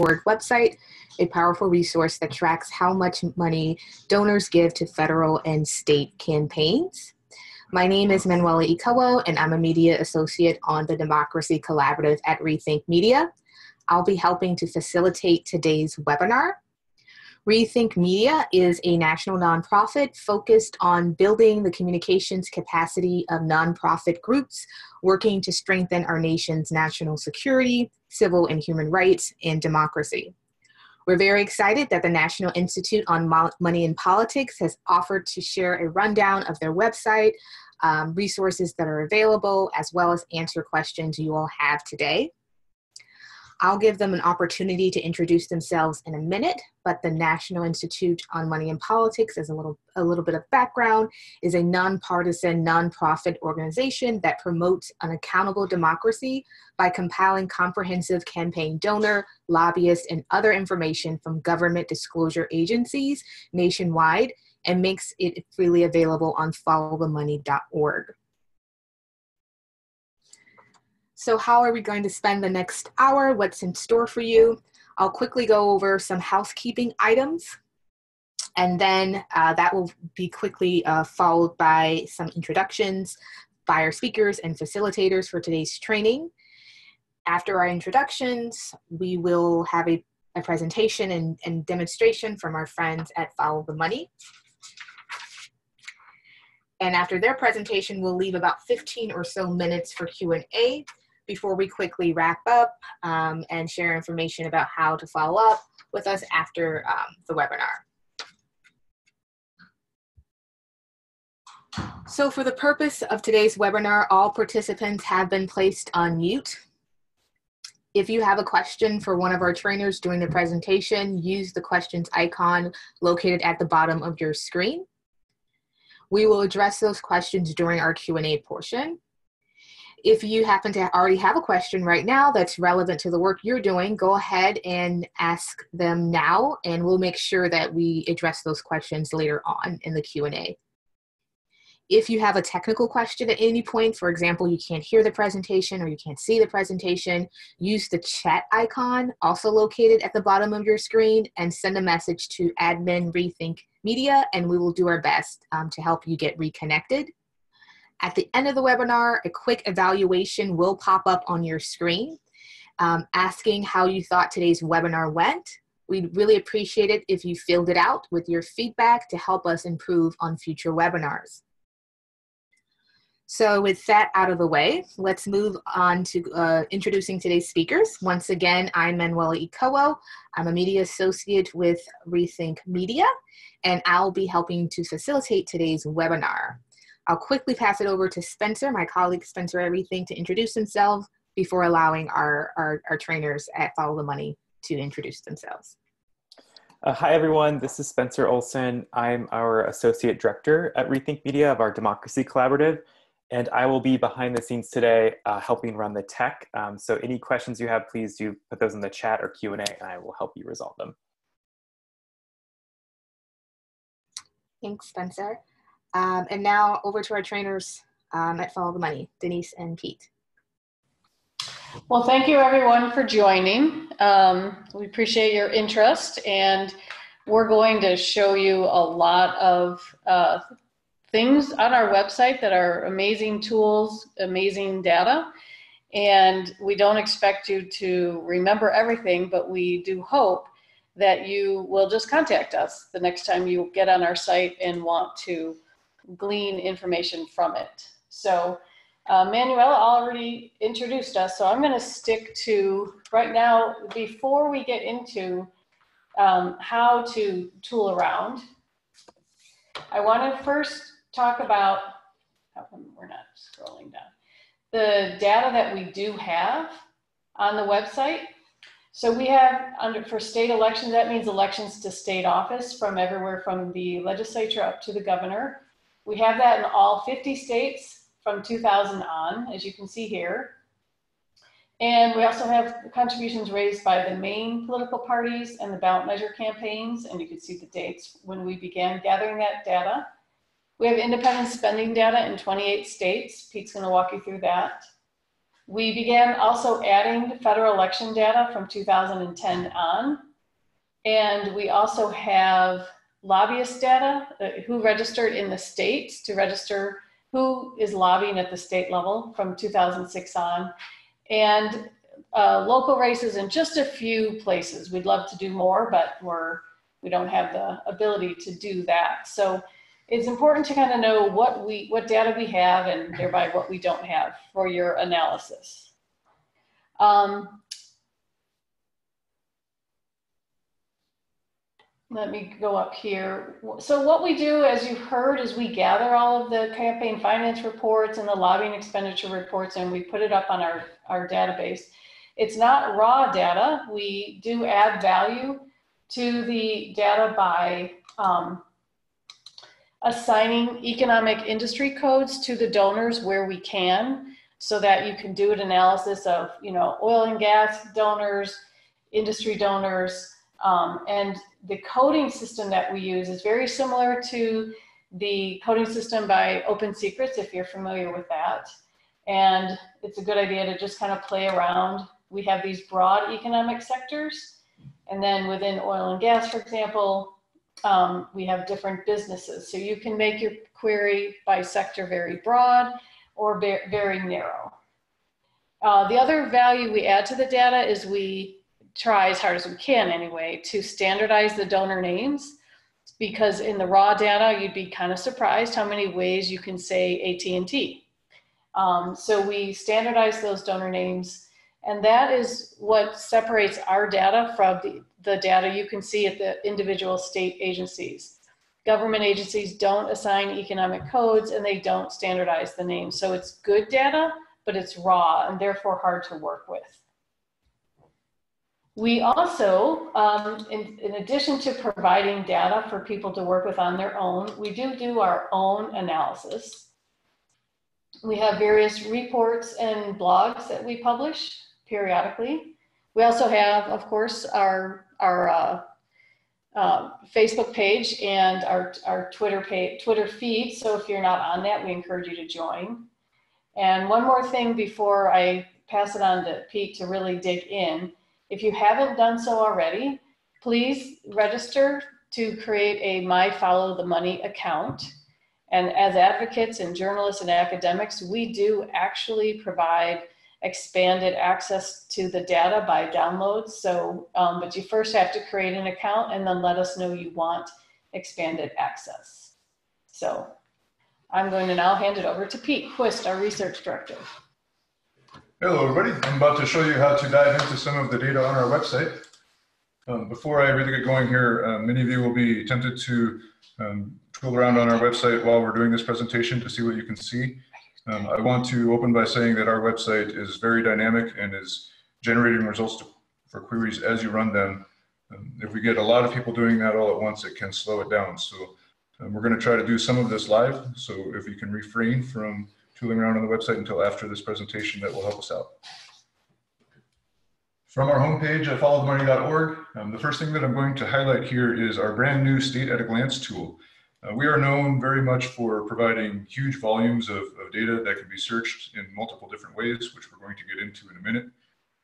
Website, a powerful resource that tracks how much money donors give to federal and state campaigns. My name is Manuela Ikowo, and I'm a media associate on the Democracy Collaborative at Rethink Media. I'll be helping to facilitate today's webinar. Rethink Media is a national nonprofit focused on building the communications capacity of nonprofit groups working to strengthen our nation's national security, civil and human rights, and democracy. We're very excited that the National Institute on Money in Politics has offered to share a rundown of their website, um, resources that are available, as well as answer questions you all have today. I'll give them an opportunity to introduce themselves in a minute, but the National Institute on Money in Politics, as a little, a little bit of background, is a nonpartisan, nonprofit organization that promotes an accountable democracy by compiling comprehensive campaign donor, lobbyist, and other information from government disclosure agencies nationwide and makes it freely available on followthemoney.org. So how are we going to spend the next hour? What's in store for you? I'll quickly go over some housekeeping items and then uh, that will be quickly uh, followed by some introductions by our speakers and facilitators for today's training. After our introductions, we will have a, a presentation and, and demonstration from our friends at Follow the Money. And after their presentation, we'll leave about 15 or so minutes for Q&A before we quickly wrap up um, and share information about how to follow up with us after um, the webinar. So for the purpose of today's webinar, all participants have been placed on mute. If you have a question for one of our trainers during the presentation, use the questions icon located at the bottom of your screen. We will address those questions during our Q&A portion if you happen to already have a question right now that's relevant to the work you're doing, go ahead and ask them now, and we'll make sure that we address those questions later on in the Q&A. If you have a technical question at any point, for example, you can't hear the presentation or you can't see the presentation, use the chat icon, also located at the bottom of your screen, and send a message to admin rethink media, and we will do our best um, to help you get reconnected. At the end of the webinar, a quick evaluation will pop up on your screen um, asking how you thought today's webinar went. We'd really appreciate it if you filled it out with your feedback to help us improve on future webinars. So with that out of the way, let's move on to uh, introducing today's speakers. Once again, I'm Manuela Ikowo. I'm a media associate with Rethink Media, and I'll be helping to facilitate today's webinar. I'll quickly pass it over to Spencer, my colleague Spencer Everything, to introduce himself before allowing our, our, our trainers at Follow the Money to introduce themselves. Uh, hi, everyone. This is Spencer Olson. I'm our Associate Director at Rethink Media of our Democracy Collaborative, and I will be behind the scenes today uh, helping run the tech. Um, so any questions you have, please do put those in the chat or Q&A, and I will help you resolve them. Thanks, Spencer. Um, and now over to our trainers um, at Follow the Money, Denise and Pete. Well, thank you everyone for joining. Um, we appreciate your interest and we're going to show you a lot of uh, things on our website that are amazing tools, amazing data. And we don't expect you to remember everything, but we do hope that you will just contact us the next time you get on our site and want to glean information from it. So uh, Manuela already introduced us, so I'm going to stick to right now, before we get into um, how to tool around, I want to first talk about, how come we're not scrolling down, the data that we do have on the website. So we have under for state elections, that means elections to state office from everywhere from the legislature up to the governor. We have that in all 50 states from 2000 on, as you can see here. And we also have contributions raised by the main political parties and the ballot measure campaigns, and you can see the dates when we began gathering that data. We have independent spending data in 28 states. Pete's gonna walk you through that. We began also adding federal election data from 2010 on. And we also have lobbyist data, uh, who registered in the states to register who is lobbying at the state level from 2006 on. And uh, local races in just a few places. We'd love to do more, but we're, we don't have the ability to do that. So it's important to kind of know what we, what data we have and thereby what we don't have for your analysis. Um, let me go up here. So what we do, as you've heard, is we gather all of the campaign finance reports and the lobbying expenditure reports and we put it up on our, our database. It's not raw data. We do add value to the data by um, assigning economic industry codes to the donors where we can so that you can do an analysis of, you know, oil and gas donors, industry donors, um, and the coding system that we use is very similar to the coding system by Open Secrets, if you're familiar with that. And it's a good idea to just kind of play around we have these broad economic sectors. And then within oil and gas, for example, um, we have different businesses. So you can make your query by sector very broad or very narrow. Uh, the other value we add to the data is we try as hard as we can anyway to standardize the donor names because in the raw data you'd be kind of surprised how many ways you can say AT&T. Um, so we standardize those donor names and that is what separates our data from the, the data you can see at the individual state agencies. Government agencies don't assign economic codes and they don't standardize the names. So it's good data, but it's raw and therefore hard to work with. We also, um, in, in, addition to providing data for people to work with on their own, we do do our own analysis. We have various reports and blogs that we publish periodically. We also have, of course, our, our uh, uh, Facebook page and our, our Twitter page, Twitter feed. So if you're not on that, we encourage you to join. And one more thing before I pass it on to Pete to really dig in. If you haven't done so already, please register to create a My Follow the Money account. And as advocates and journalists and academics, we do actually provide expanded access to the data by downloads. So, um, but you first have to create an account and then let us know you want expanded access. So I'm going to now hand it over to Pete Quist, our research director. Hello, everybody. I'm about to show you how to dive into some of the data on our website. Um, before I really get going here, uh, many of you will be tempted to um, tool around on our website while we're doing this presentation to see what you can see. Um, I want to open by saying that our website is very dynamic and is generating results to, for queries as you run them. Um, if we get a lot of people doing that all at once, it can slow it down. So um, we're going to try to do some of this live. So if you can refrain from tooling around on the website until after this presentation, that will help us out. From our homepage at followthemoney.org, um, the first thing that I'm going to highlight here is our brand new State at a Glance tool. Uh, we are known very much for providing huge volumes of, of, data that can be searched in multiple different ways, which we're going to get into in a minute.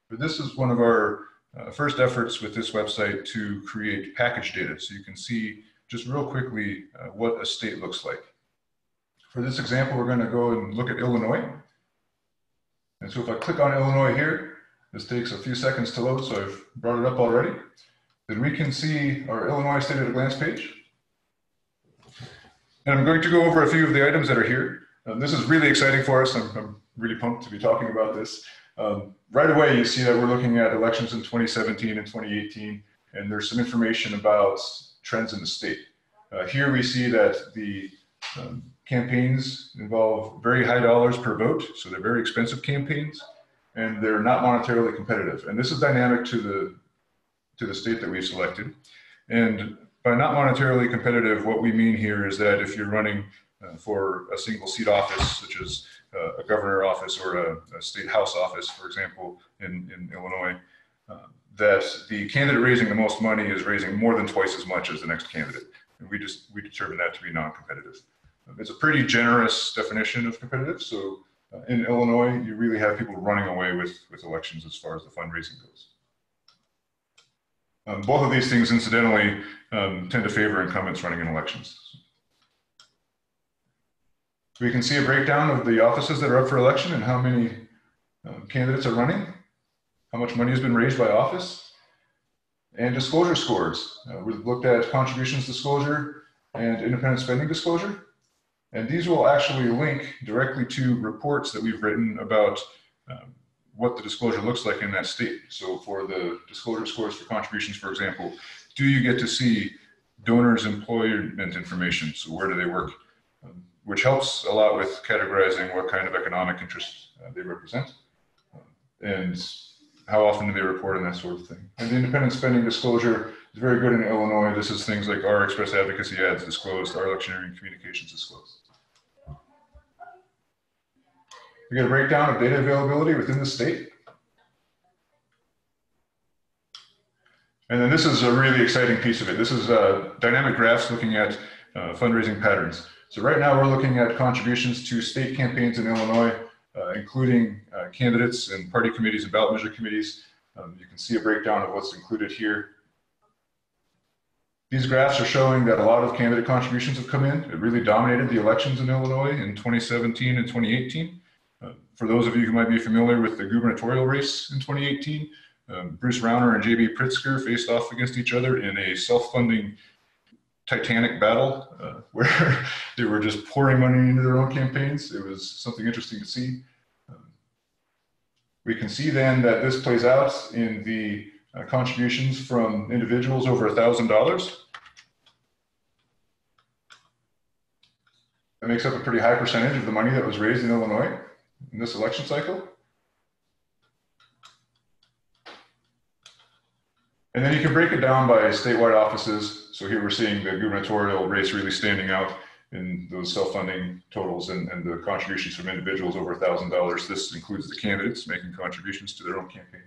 But this is one of our uh, first efforts with this website to create package data. So you can see just real quickly uh, what a state looks like. For this example, we're going to go and look at Illinois. And so if I click on Illinois here, this takes a few seconds to load, so I've brought it up already. Then we can see our Illinois state at a glance page. And I'm going to go over a few of the items that are here. Um, this is really exciting for us. I'm, I'm, really pumped to be talking about this. Um, right away, you see that we're looking at elections in 2017 and 2018, and there's some information about trends in the state. Uh, here we see that the um, campaigns involve very high dollars per vote, so they're very expensive campaigns, and they're not monetarily competitive. And this is dynamic to the to the state that we've selected. And by not monetarily competitive, what we mean here is that if you're running uh, for a single seat office, such as uh, a governor office or a, a, state house office, for example, in, in Illinois, uh, that the candidate raising the most money is raising more than twice as much as the next candidate. And we just, we determine that to be non-competitive. It's a pretty generous definition of competitive. So uh, in Illinois, you really have people running away with, with elections as far as the fundraising goes. Um, both of these things, incidentally, um, tend to favor incumbents running in elections. We can see a breakdown of the offices that are up for election and how many um, candidates are running, how much money has been raised by office, and disclosure scores. Uh, we've looked at contributions disclosure and independent spending disclosure. And these will actually link directly to reports that we've written about um, what the disclosure looks like in that state. So for the disclosure scores for contributions, for example, do you get to see donors' employment information? So where do they work? Um, which helps a lot with categorizing what kind of economic interests uh, they represent. Um, and how often do they report on that sort of thing. And the independent spending disclosure is very good in Illinois. This is things like our express advocacy ads disclosed, our electioneering communications disclosed. We get a breakdown of data availability within the state. And then this is a really exciting piece of it. This is uh, dynamic graphs looking at uh, fundraising patterns. So right now we're looking at contributions to state campaigns in Illinois, uh, including uh, candidates and party committees and ballot measure committees. Um, you can see a breakdown of what's included here. These graphs are showing that a lot of candidate contributions have come in. It really dominated the elections in Illinois in 2017 and 2018. Uh, for those of you who might be familiar with the gubernatorial race in 2018, um, Bruce Rauner and J.B. Pritzker faced off against each other in a self-funding titanic battle uh, where they were just pouring money into their own campaigns. It was something interesting to see. Um, we can see then that this plays out in the uh, contributions from individuals over a $1,000. That makes up a pretty high percentage of the money that was raised in Illinois in this election cycle. And then you can break it down by statewide offices. So here we're seeing the gubernatorial race really standing out in those self-funding totals and, and the contributions from individuals over $1,000. This includes the candidates making contributions to their own campaign.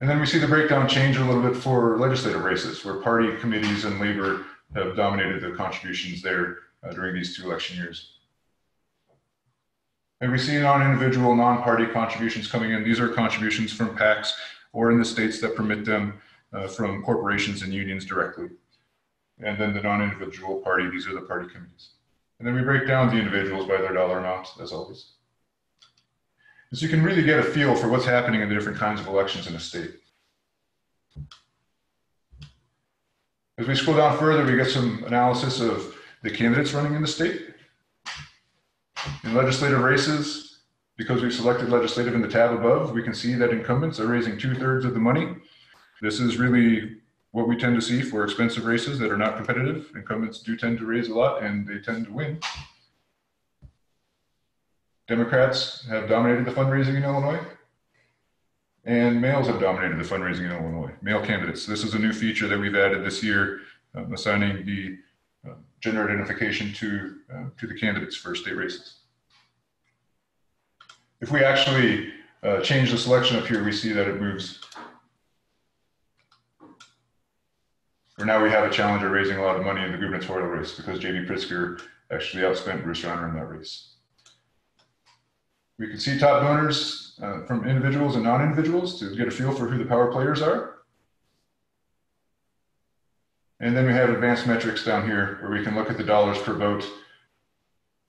And then we see the breakdown change a little bit for legislative races, where party committees and labor have dominated the contributions there uh, during these two election years. And we see non-individual, non-party contributions coming in. These are contributions from PACs or in the states that permit them uh, from corporations and unions directly. And then the non-individual party, these are the party committees. And then we break down the individuals by their dollar amount, as always. So you can really get a feel for what's happening in the different kinds of elections in a state. As we scroll down further, we get some analysis of the candidates running in the state. In legislative races, because we've selected legislative in the tab above, we can see that incumbents are raising two thirds of the money. This is really what we tend to see for expensive races that are not competitive. Incumbents do tend to raise a lot and they tend to win. Democrats have dominated the fundraising in Illinois, and males have dominated the fundraising in Illinois, male candidates. This is a new feature that we've added this year, um, assigning the uh, gender identification to, uh, to the candidates for state races. If we actually uh, change the selection up here, we see that it moves. Or now we have a challenger raising a lot of money in the gubernatorial race because J.B. Pritzker actually outspent Bruce Rauner in that race. We can see top donors uh, from individuals and non-individuals to get a feel for who the power players are. And then we have advanced metrics down here where we can look at the dollars per vote.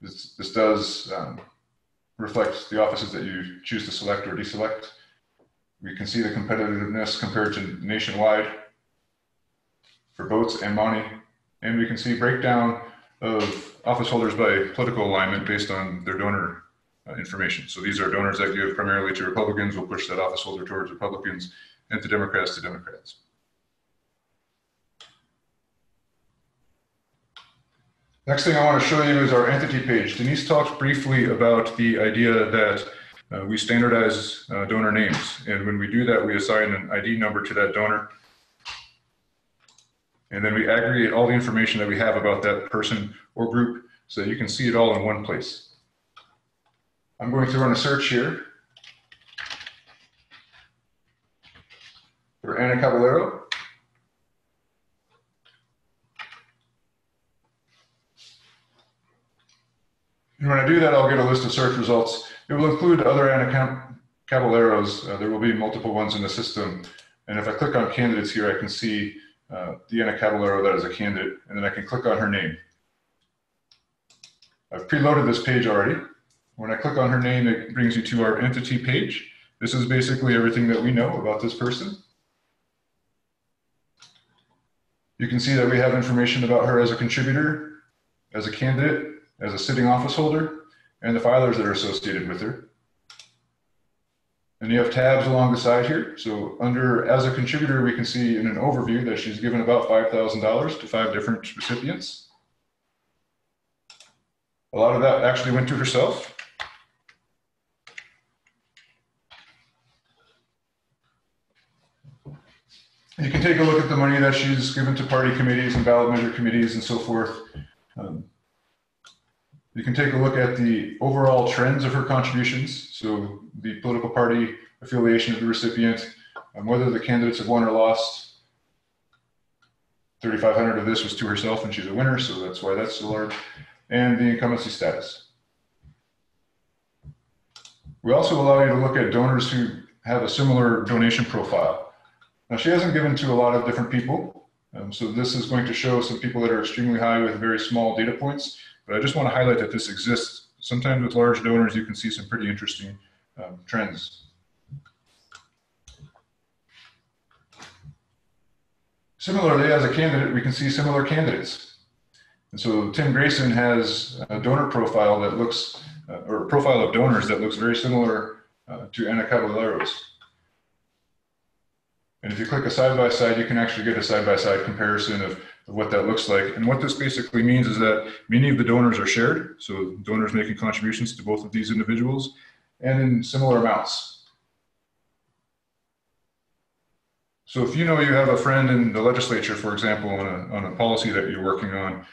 This, this does um, reflect the offices that you choose to select or deselect. We can see the competitiveness compared to nationwide for votes and money. And we can see breakdown of office holders by political alignment based on their donor uh, information. So these are donors that give primarily to Republicans, We'll push that office holder towards Republicans, and to Democrats to Democrats. Next thing I want to show you is our entity page. Denise talked briefly about the idea that uh, we standardize uh, donor names. And when we do that, we assign an ID number to that donor. And then we aggregate all the information that we have about that person or group so that you can see it all in one place. I'm going to run a search here for Anna Caballero. And when I do that, I'll get a list of search results. It will include other Anna Caballeros. Uh, there will be multiple ones in the system. And if I click on candidates here, I can see uh, the Anna Caballero that is a candidate, and then I can click on her name. I've preloaded this page already. When I click on her name, it brings you to our entity page. This is basically everything that we know about this person. You can see that we have information about her as a contributor, as a candidate, as a sitting office holder, and the filers that are associated with her. And you have tabs along the side here. So under as a contributor, we can see in an overview that she's given about $5,000 to five different recipients. A lot of that actually went to herself. You can take a look at the money that she's given to party committees and ballot measure committees and so forth. Um, you can take a look at the overall trends of her contributions. So the political party affiliation of the recipient, um, whether the candidates have won or lost. 3,500 of this was to herself and she's a winner, so that's why that's so large. And the incumbency status. We also allow you to look at donors who have a similar donation profile. Now she hasn't given to a lot of different people. Um, so this is going to show some people that are extremely high with very small data points. But I just want to highlight that this exists. Sometimes with large donors, you can see some pretty interesting um, trends. Similarly, as a candidate, we can see similar candidates. And so Tim Grayson has a donor profile that looks, uh, or a profile of donors that looks very similar uh, to Anna Caballero's. And if you click a side-by-side, -side, you can actually get a side-by-side -side comparison of of what that looks like. And what this basically means is that many of the donors are shared. So donors making contributions to both of these individuals and in similar amounts. So if you know you have a friend in the legislature, for example, on a, on a policy that you're working on,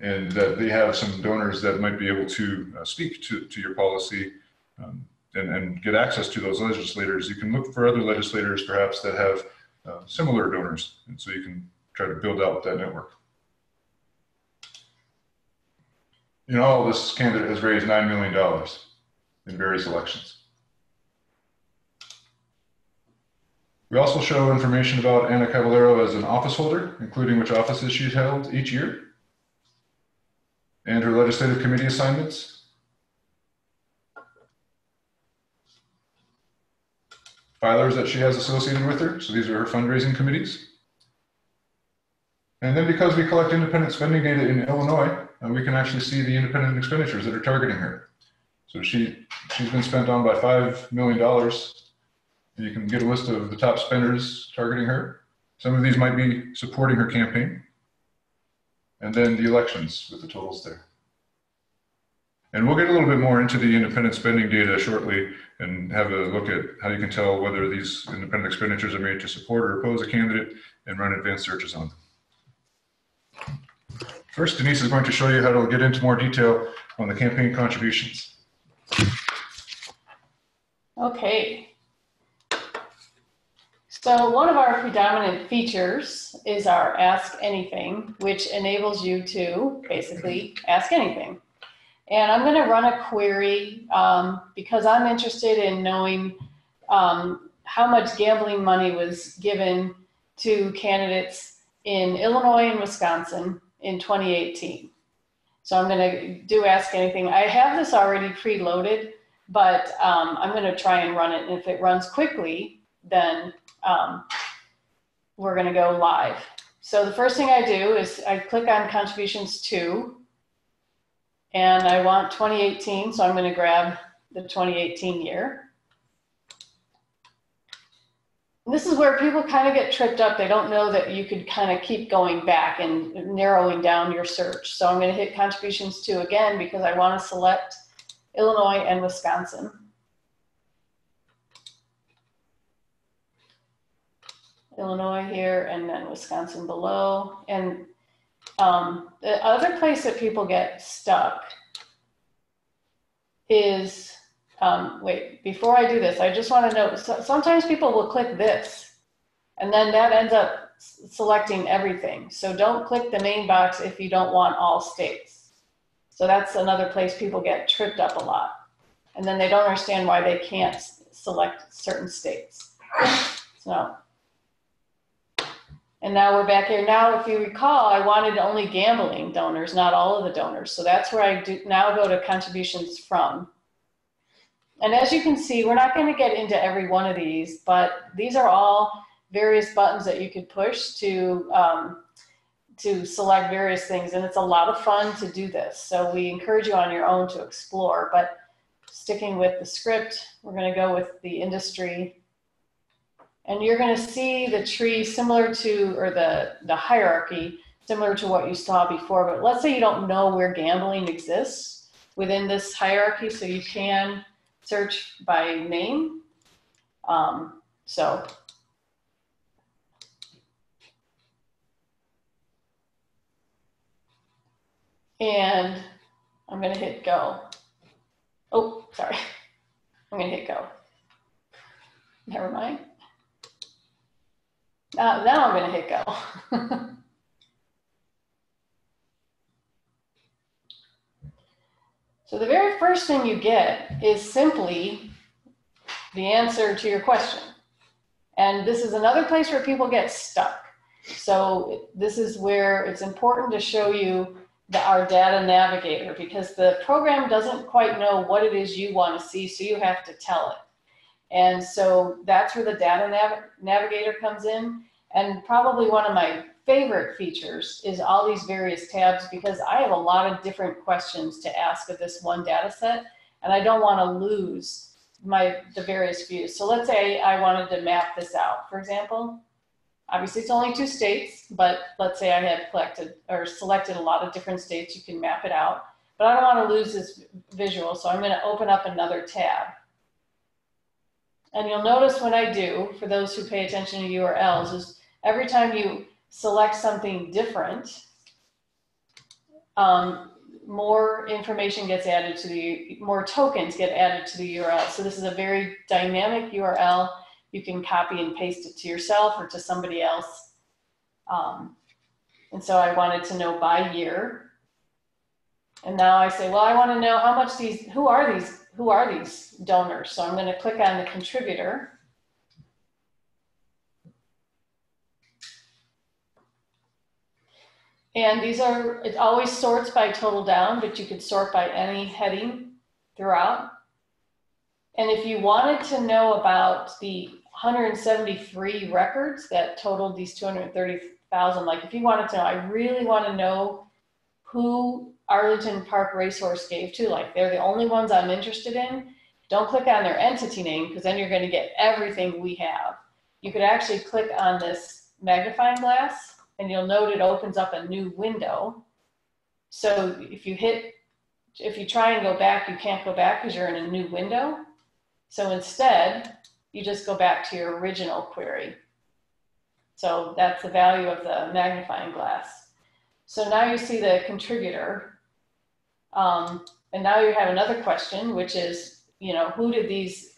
and that they have some donors that might be able to uh, speak to, to your policy um, and, and get access to those legislators, you can look for other legislators perhaps that have uh, similar donors. And so you can try to build out that network. In all, this candidate has raised $9 million in various elections. We also show information about Anna Caballero as an office holder, including which offices she's held each year, and her legislative committee assignments. Filers that she has associated with her, so these are her fundraising committees. And then because we collect independent spending data in Illinois, uh, we can actually see the independent expenditures that are targeting her. So she, she's been spent on by $5 million. And You can get a list of the top spenders targeting her. Some of these might be supporting her campaign. And then the elections with the totals there. And we'll get a little bit more into the independent spending data shortly and have a look at how you can tell whether these independent expenditures are made to support or oppose a candidate and run advanced searches on them. First, Denise is going to show you how to get into more detail on the campaign contributions. Okay. So one of our predominant features is our Ask Anything, which enables you to basically ask anything. And I'm going to run a query um, because I'm interested in knowing um, how much gambling money was given to candidates in Illinois and Wisconsin in 2018. So I'm going to do Ask Anything. I have this already preloaded, but um, I'm going to try and run it. And if it runs quickly, then um, we're going to go live. So the first thing I do is I click on contributions to, and I want 2018, so I'm going to grab the 2018 year. this is where people kind of get tripped up. They don't know that you could kind of keep going back and narrowing down your search. So I'm going to hit contributions to again because I want to select Illinois and Wisconsin. Illinois here and then Wisconsin below. And um, the other place that people get stuck is um, wait, before I do this, I just want to know, so sometimes people will click this and then that ends up selecting everything. So don't click the main box if you don't want all states. So that's another place people get tripped up a lot. And then they don't understand why they can't select certain states. So, and now we're back here. Now, if you recall, I wanted only gambling donors, not all of the donors. So that's where I do now go to contributions from. And as you can see, we're not going to get into every one of these, but these are all various buttons that you could push to um, to select various things. And it's a lot of fun to do this. So we encourage you on your own to explore. But sticking with the script, we're going to go with the industry. And you're going to see the tree similar to, or the, the hierarchy similar to what you saw before. But let's say you don't know where gambling exists within this hierarchy, so you can search by name. Um, so and I'm gonna hit go. Oh, sorry. I'm gonna hit go. Never mind. Uh, now I'm gonna hit go. so the very first thing you get is simply the answer to your question. And this is another place where people get stuck. So this is where it's important to show you the, our data navigator because the program doesn't quite know what it is you want to see, so you have to tell it. And so that's where the data nav navigator comes in. And probably one of my favorite features is all these various tabs because I have a lot of different questions to ask of this one data set and I don't want to lose my the various views. So let's say I wanted to map this out, for example. Obviously, it's only two states, but let's say I had collected or selected a lot of different states, you can map it out. But I don't want to lose this visual, so I'm going to open up another tab. And you'll notice when I do, for those who pay attention to URLs, is every time you select something different, um, more information gets added to the, more tokens get added to the URL. So this is a very dynamic URL you can copy and paste it to yourself or to somebody else. Um, and so I wanted to know by year. And now I say, well, I want to know how much these, who are these, who are these donors? So I'm going to click on the contributor. And these are, it always sorts by total down, but you could sort by any heading throughout. And if you wanted to know about the 173 records that totaled these 230,000. Like if you wanted to know, I really want to know who Arlington Park Racecourse gave to, like they're the only ones I'm interested in. Don't click on their entity name because then you're going to get everything we have. You could actually click on this magnifying glass and you'll note it opens up a new window. So if you hit, if you try and go back, you can't go back because you're in a new window. So instead, you just go back to your original query. So that's the value of the magnifying glass. So now you see the contributor. Um, and now you have another question, which is, you know, who did these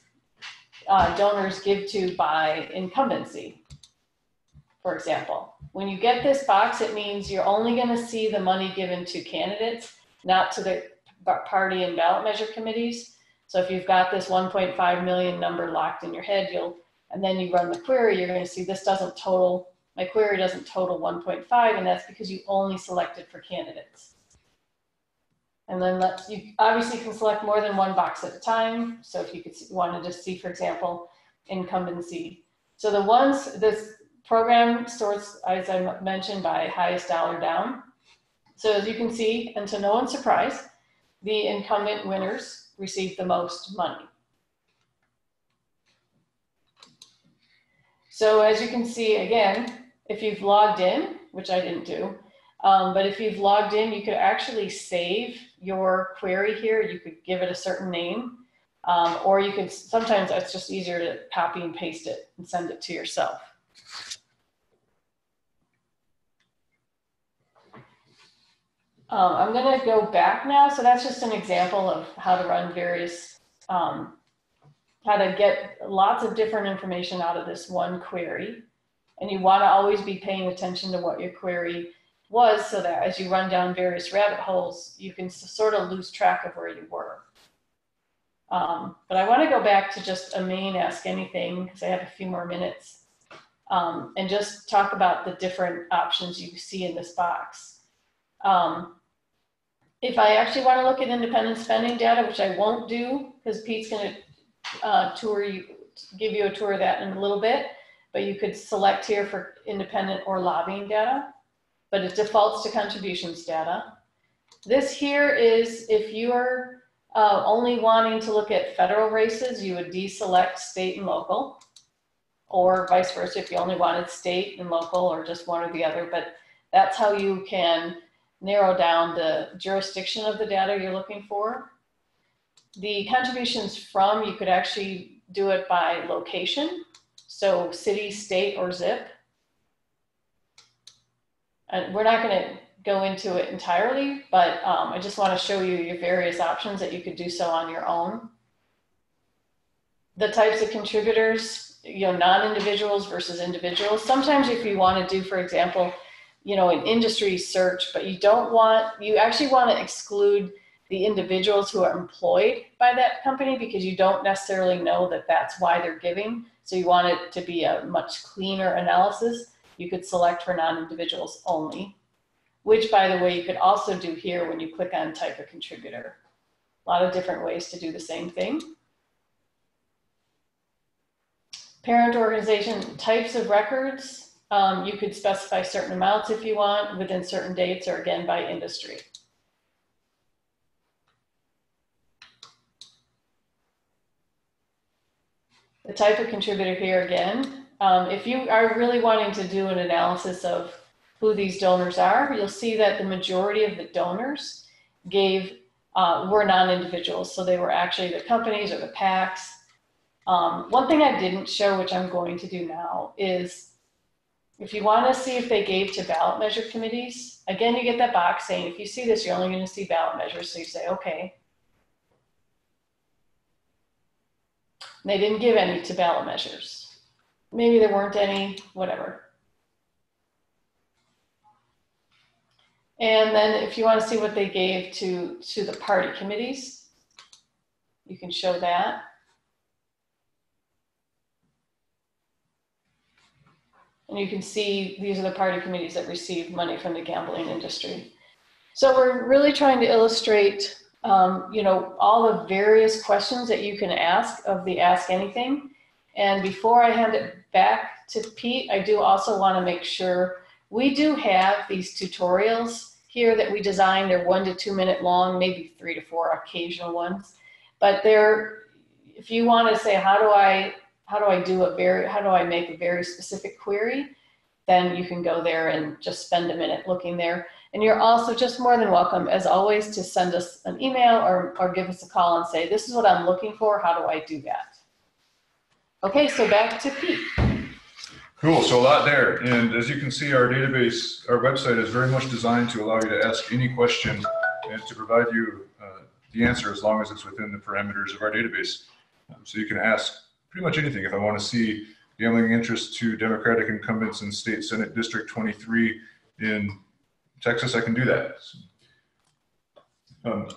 uh, donors give to by incumbency, for example? When you get this box, it means you're only going to see the money given to candidates, not to the party and ballot measure committees. So if you've got this 1.5 million number locked in your head, you'll, and then you run the query, you're going to see this doesn't total, my query doesn't total 1.5, and that's because you only selected for candidates. And then let's, you obviously can select more than one box at a time. So if you could wanted to see, for example, incumbency. So the ones, this program sorts, as I mentioned, by highest dollar down. So as you can see, and to no one's surprise, the incumbent winners receive the most money. So as you can see, again, if you've logged in, which I didn't do, um, but if you've logged in, you could actually save your query here. You could give it a certain name, um, or you could, sometimes it's just easier to copy and paste it and send it to yourself. Um, I'm going to go back now. So that's just an example of how to run various, um, how to get lots of different information out of this one query. And you want to always be paying attention to what your query was so that as you run down various rabbit holes, you can sort of lose track of where you were. Um, but I want to go back to just a main Ask Anything because I have a few more minutes um, and just talk about the different options you see in this box. Um, if I actually want to look at independent spending data, which I won't do because Pete's going to uh, tour you, give you a tour of that in a little bit, but you could select here for independent or lobbying data, but it defaults to contributions data. This here is if you're uh, only wanting to look at federal races, you would deselect state and local or vice versa if you only wanted state and local or just one or the other. But that's how you can narrow down the jurisdiction of the data you're looking for. The contributions from, you could actually do it by location. So city, state, or zip. And we're not going to go into it entirely, but um, I just want to show you your various options that you could do so on your own. The types of contributors, you know, non-individuals versus individuals. Sometimes if you want to do, for example, you know, an industry search, but you don't want, you actually want to exclude the individuals who are employed by that company because you don't necessarily know that that's why they're giving. So you want it to be a much cleaner analysis. You could select for non-individuals only, which by the way, you could also do here when you click on type of contributor. A lot of different ways to do the same thing. Parent organization types of records, um, you could specify certain amounts if you want within certain dates or again by industry. The type of contributor here again, um, if you are really wanting to do an analysis of who these donors are, you'll see that the majority of the donors gave uh, were non-individuals. So they were actually the companies or the PACs um, one thing I didn't show, which I'm going to do now, is if you want to see if they gave to ballot measure committees, again, you get that box saying, if you see this, you're only going to see ballot measures. So you say, okay. They didn't give any to ballot measures. Maybe there weren't any, whatever. And then if you want to see what they gave to, to the party committees, you can show that. And you can see these are the party committees that receive money from the gambling industry. So we're really trying to illustrate, um, you know, all the various questions that you can ask of the Ask Anything. And before I hand it back to Pete, I do also want to make sure we do have these tutorials here that we designed. They're one to two minute long, maybe three to four occasional ones. But they're, if you want to say, how do I how do I do a very, how do I make a very specific query? Then you can go there and just spend a minute looking there. And you're also just more than welcome, as always, to send us an email or, or give us a call and say, this is what I'm looking for. How do I do that? Okay, so back to Pete. Cool, so a lot there. And as you can see, our database, our website is very much designed to allow you to ask any question and to provide you uh, the answer as long as it's within the parameters of our database. Um, so you can ask pretty much anything. If I want to see gambling interest to Democratic incumbents in State Senate District 23 in Texas, I can do that. Um,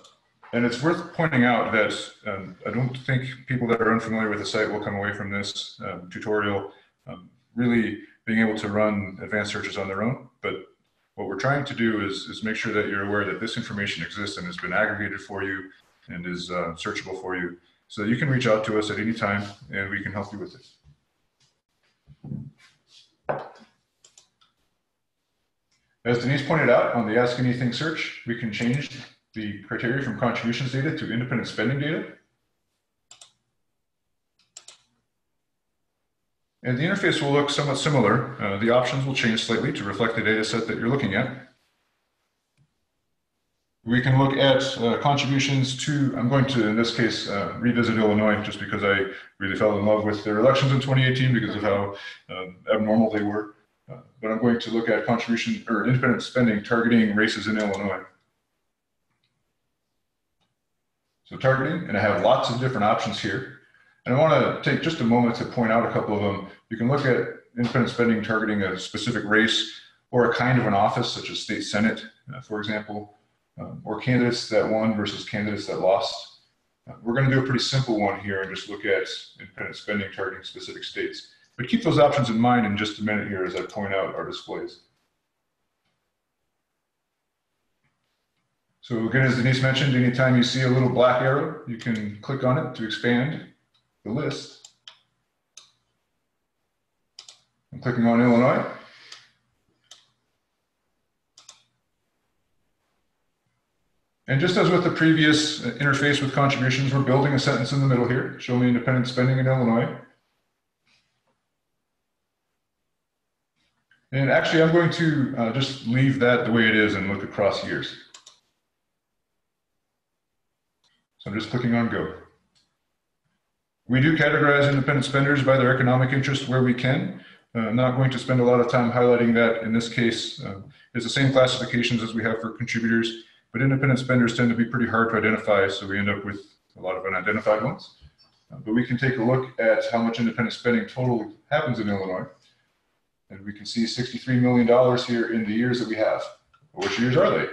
and it's worth pointing out that um, I don't think people that are unfamiliar with the site will come away from this um, tutorial um, really being able to run advanced searches on their own. But what we're trying to do is, is make sure that you're aware that this information exists and has been aggregated for you and is uh, searchable for you. So you can reach out to us at any time and we can help you with it. As Denise pointed out on the Ask Anything search, we can change the criteria from contributions data to independent spending data. And the interface will look somewhat similar. Uh, the options will change slightly to reflect the data set that you're looking at. We can look at uh, contributions to, I'm going to, in this case, uh, revisit Illinois just because I really fell in love with their elections in 2018 because of how uh, abnormal they were. Uh, but I'm going to look at contribution or independent spending targeting races in Illinois. So targeting, and I have lots of different options here. And I want to take just a moment to point out a couple of them. You can look at independent spending targeting a specific race or a kind of an office, such as state senate, uh, for example, um, or candidates that won versus candidates that lost. Uh, we're going to do a pretty simple one here and just look at independent spending targeting specific states. But keep those options in mind in just a minute here as I point out our displays. So again, as Denise mentioned, anytime you see a little black arrow, you can click on it to expand the list. I'm clicking on Illinois. And just as with the previous interface with contributions, we're building a sentence in the middle here. Show me independent spending in Illinois. And actually, I'm going to uh, just leave that the way it is and look across years. I'm just clicking on go. We do categorize independent spenders by their economic interest where we can. Uh, I'm not going to spend a lot of time highlighting that in this case. Uh, it's the same classifications as we have for contributors, but independent spenders tend to be pretty hard to identify, so we end up with a lot of unidentified ones. Uh, but we can take a look at how much independent spending total happens in Illinois. And we can see $63 million here in the years that we have. Which years are they?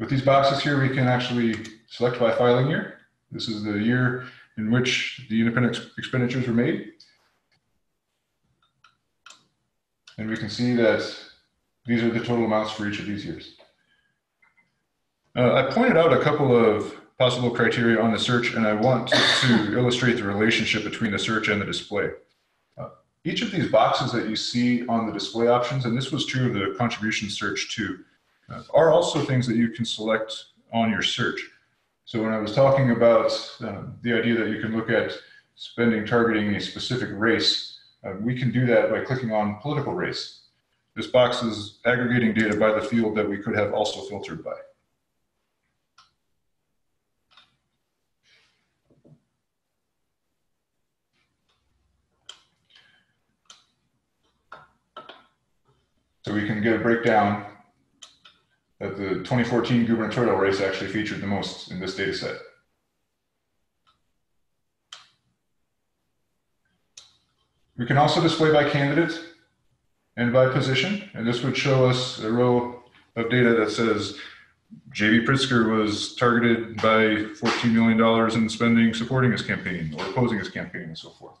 With these boxes here, we can actually select by filing year. This is the year in which the independent expenditures were made. And we can see that these are the total amounts for each of these years. Uh, I pointed out a couple of possible criteria on the search, and I want to illustrate the relationship between the search and the display. Uh, each of these boxes that you see on the display options, and this was true of the contribution search too, uh, are also things that you can select on your search. So when I was talking about uh, the idea that you can look at spending targeting a specific race, uh, we can do that by clicking on political race. This box is aggregating data by the field that we could have also filtered by. So we can get a breakdown that the 2014 gubernatorial race actually featured the most in this data set. We can also display by candidate and by position, and this would show us a row of data that says J.B. Pritzker was targeted by $14 million in spending supporting his campaign or opposing his campaign and so forth.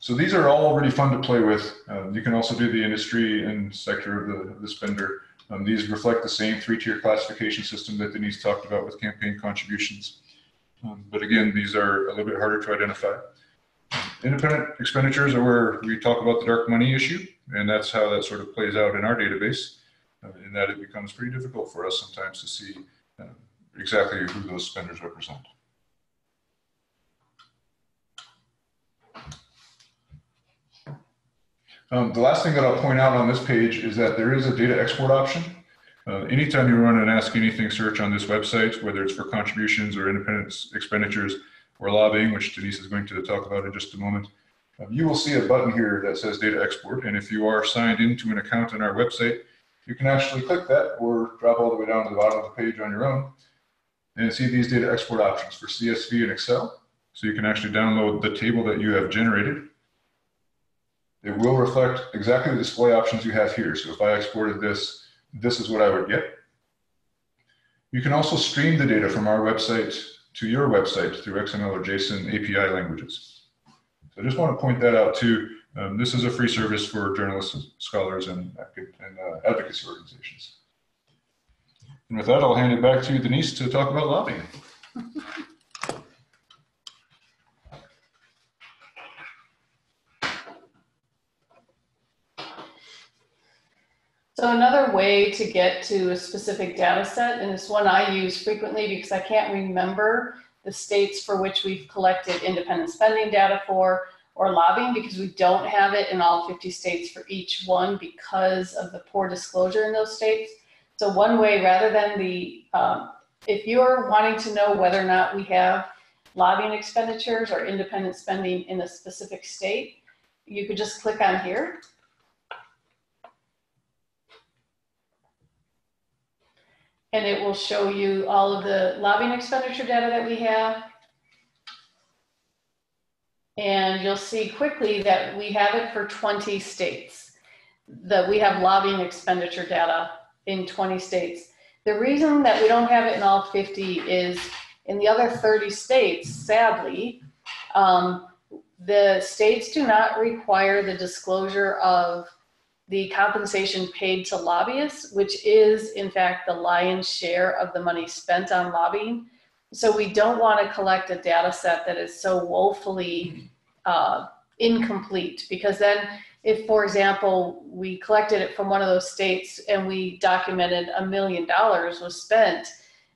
So these are all really fun to play with. Uh, you can also do the industry and sector of the, the spender. Um, these reflect the same three-tier classification system that Denise talked about with campaign contributions. Um, but again, these are a little bit harder to identify. Independent expenditures are where we talk about the dark money issue, and that's how that sort of plays out in our database, uh, in that it becomes pretty difficult for us sometimes to see uh, exactly who those spenders represent. Um, the last thing that I'll point out on this page is that there is a data export option. Uh, anytime you run an Ask Anything search on this website, whether it's for contributions or independent expenditures or lobbying, which Denise is going to talk about in just a moment, uh, you will see a button here that says data export. And if you are signed into an account on our website, you can actually click that or drop all the way down to the bottom of the page on your own and see these data export options for CSV and Excel. So you can actually download the table that you have generated it will reflect exactly the display options you have here. So if I exported this, this is what I would get. You can also stream the data from our website to your website through XML or JSON API languages. So I just want to point that out too. Um, this is a free service for journalists, scholars, and, and uh, advocacy organizations. And with that, I'll hand it back to Denise to talk about lobbying. So another way to get to a specific data set, and this one I use frequently because I can't remember the states for which we've collected independent spending data for or lobbying because we don't have it in all 50 states for each one because of the poor disclosure in those states. So one way, rather than the, um, if you're wanting to know whether or not we have lobbying expenditures or independent spending in a specific state, you could just click on here and it will show you all of the lobbying expenditure data that we have. And you'll see quickly that we have it for 20 states. that we have lobbying expenditure data in 20 states. The reason that we don't have it in all 50 is in the other 30 states, sadly, um, the states do not require the disclosure of the compensation paid to lobbyists, which is in fact the lion's share of the money spent on lobbying. So we don't want to collect a data set that is so woefully uh, incomplete because then if, for example, we collected it from one of those states and we documented a million dollars was spent,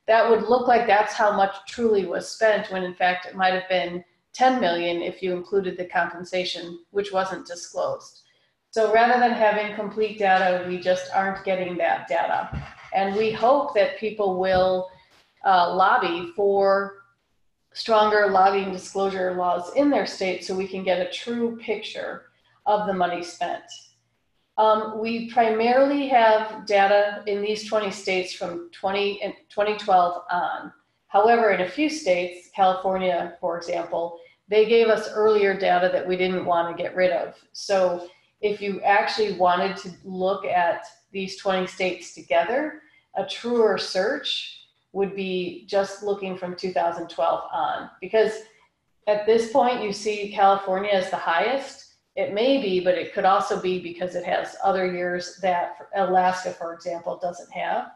that would look like that's how much truly was spent when in fact it might have been 10 million if you included the compensation, which wasn't disclosed. So rather than having complete data, we just aren't getting that data. And we hope that people will uh, lobby for stronger lobbying disclosure laws in their state so we can get a true picture of the money spent. Um, we primarily have data in these 20 states from 20, 2012 on. However, in a few states, California, for example, they gave us earlier data that we didn't want to get rid of. So if you actually wanted to look at these 20 states together, a truer search would be just looking from 2012 on. Because at this point, you see California as the highest. It may be, but it could also be because it has other years that Alaska, for example, doesn't have.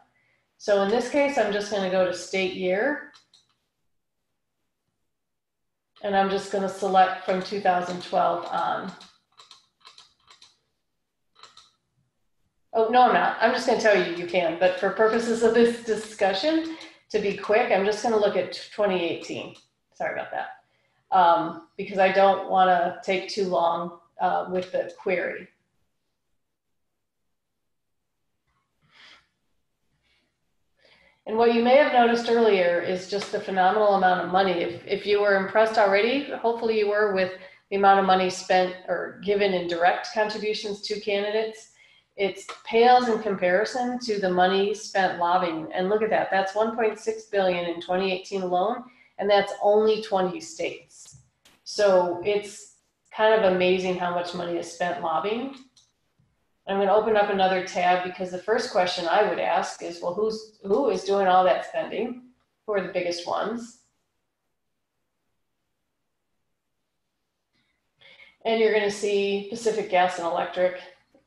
So in this case, I'm just going to go to state year. And I'm just going to select from 2012 on. Oh, no, I'm not. I'm just going to tell you you can. But for purposes of this discussion, to be quick, I'm just going to look at 2018. Sorry about that. Um, because I don't want to take too long uh, with the query. And what you may have noticed earlier is just the phenomenal amount of money. If, if you were impressed already, hopefully you were with the amount of money spent or given in direct contributions to candidates it pales in comparison to the money spent lobbying. And look at that, that's 1.6 billion in 2018 alone, and that's only 20 states. So it's kind of amazing how much money is spent lobbying. I'm going to open up another tab because the first question I would ask is, well, who's who is doing all that spending? Who are the biggest ones? And you're going to see Pacific Gas and Electric.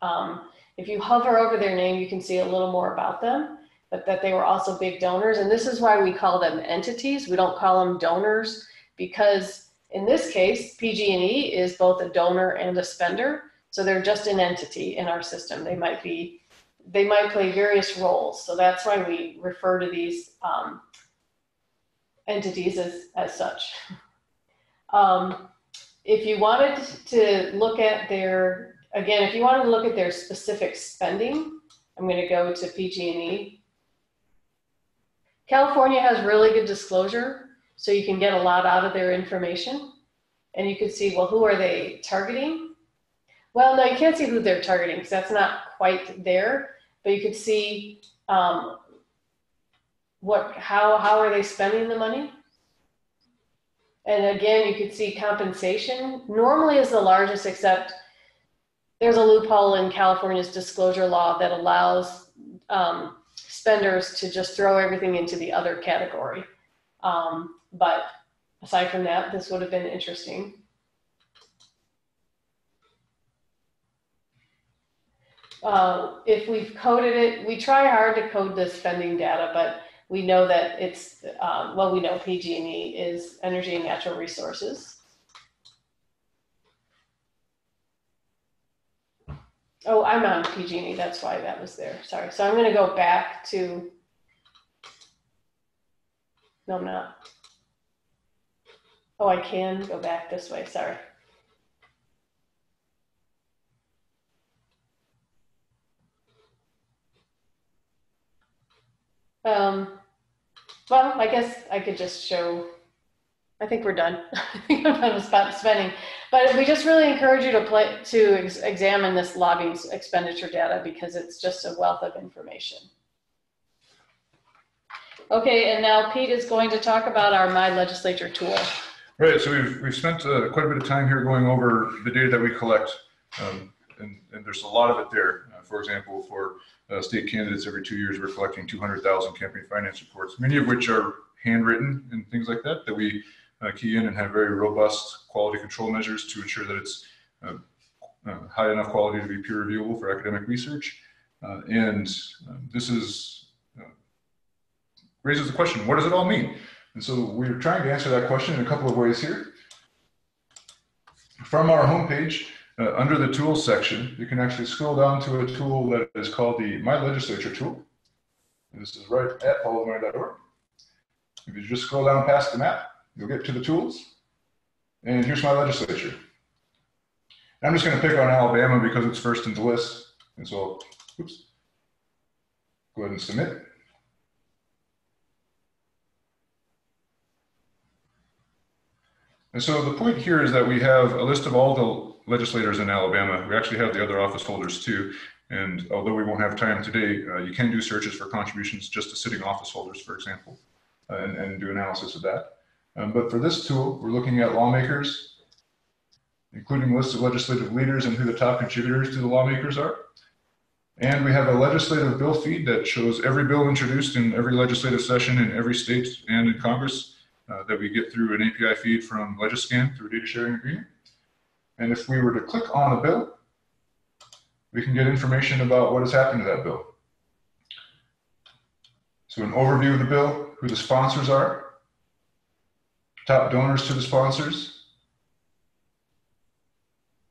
Um, if you hover over their name, you can see a little more about them, but that they were also big donors. And this is why we call them entities. We don't call them donors because in this case, PG&E is both a donor and a spender. So they're just an entity in our system. They might be, they might play various roles. So that's why we refer to these um, entities as, as such. Um, if you wanted to look at their again, if you wanted to look at their specific spending, I'm going to go to PG&E. California has really good disclosure, so you can get a lot out of their information. And you can see, well, who are they targeting? Well, no, you can't see who they're targeting because that's not quite there. But you could see um, what, how, how are they spending the money? And again, you could see compensation normally is the largest, except there's a loophole in California's disclosure law that allows um, spenders to just throw everything into the other category. Um, but aside from that, this would have been interesting. Uh, if we've coded it, we try hard to code the spending data, but we know that it's, um, well, we know PG&E is energy and natural resources. Oh, I'm on PG&E, that's why that was there, sorry. So I'm gonna go back to, no, I'm not. Oh, I can go back this way, sorry. Um, well, I guess I could just show I think we're done. I think I'm done with spending. But we just really encourage you to play to ex examine this lobbying expenditure data because it's just a wealth of information. Okay, and now Pete is going to talk about our My Legislature tool. Right, so we've, we've spent uh, quite a bit of time here going over the data that we collect. Um, and, and there's a lot of it there. Uh, for example, for uh, state candidates, every two years we're collecting 200,000 campaign finance reports, many of which are handwritten and things like that, that we key in and have very robust quality control measures to ensure that it's uh, uh, high enough quality to be peer reviewable for academic research. Uh, and this is raises the question, what does it all mean? And so we're trying to answer that question in a couple of ways here. From our homepage, uh, under the tools section, you can actually scroll down to a tool that is called the My Legislature tool. And this is right at followthemoney.org. If you just scroll down past the map, you'll get to the tools. And here's my legislature. And I'm just going to pick on Alabama because it's first in the list. And so, oops, go ahead and submit. And so the point here is that we have a list of all the legislators in Alabama. We actually have the other office holders too. And although we won't have time today, uh, you can do searches for contributions just to sitting office holders, for example, uh, and, and, do analysis of that. Um, but for this tool, we're looking at lawmakers, including lists of legislative leaders and who the top contributors to the lawmakers are. And we have a legislative bill feed that shows every bill introduced in every legislative session in every state and in Congress uh, that we get through an API feed from Legiscan through a data sharing agreement. And if we were to click on a bill, we can get information about what has happened to that bill. So an overview of the bill, who the sponsors are, top donors to the sponsors,